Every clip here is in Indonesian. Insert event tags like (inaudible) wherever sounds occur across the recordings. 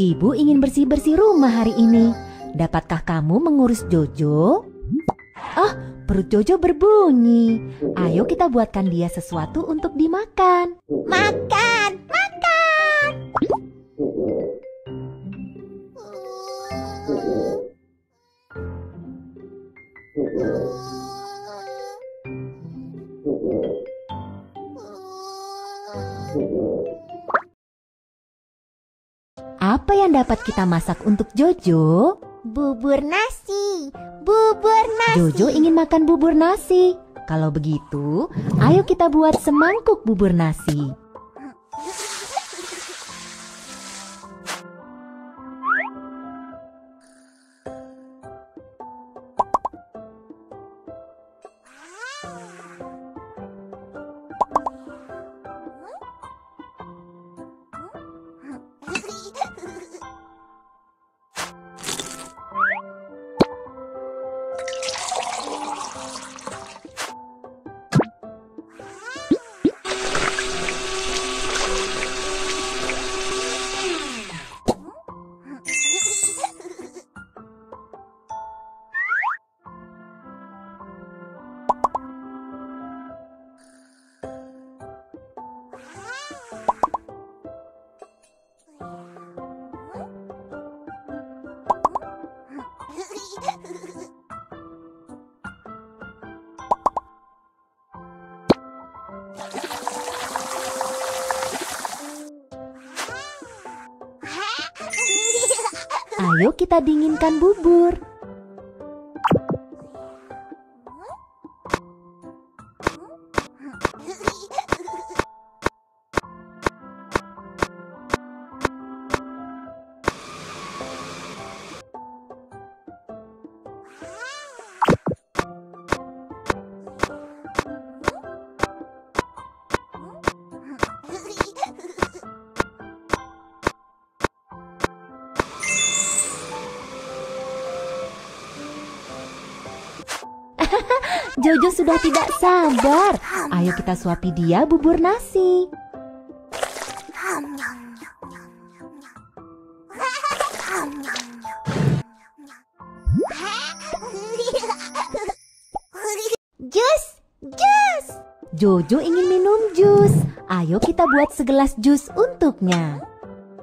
Ibu ingin bersih-bersih rumah hari ini. Dapatkah kamu mengurus Jojo? Oh, perut Jojo berbunyi. Ayo kita buatkan dia sesuatu untuk dimakan. Makan, dapat kita masak untuk Jojo? Bubur nasi, bubur nasi. Jojo ingin makan bubur nasi. Kalau begitu, ayo kita buat semangkuk bubur nasi. Ayo kita dinginkan bubur. Jojo sudah tidak sabar. Ayo kita suapi dia bubur nasi. Jus, jus. Jojo ingin minum jus. Ayo kita buat segelas jus untuknya.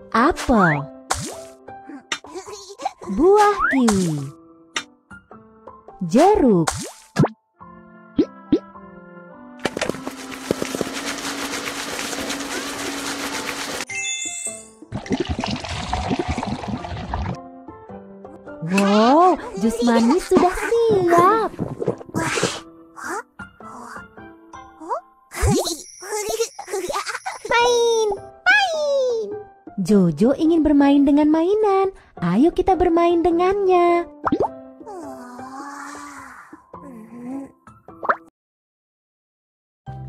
Apel, buah kiwi, jeruk, jus manis sudah siap. Main, main. Jojo ingin bermain dengan mainan. Ayo kita bermain dengannya.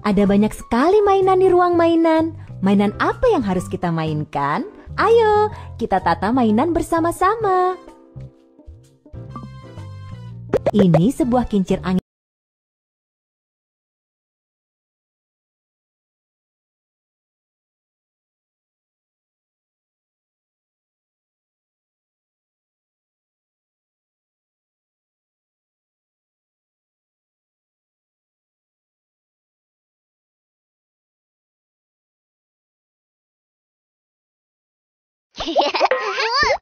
Ada banyak sekali mainan di ruang mainan. Mainan apa yang harus kita mainkan? Ayo, kita tata mainan bersama-sama. Ini sebuah kincir angin. Yeah. (laughs)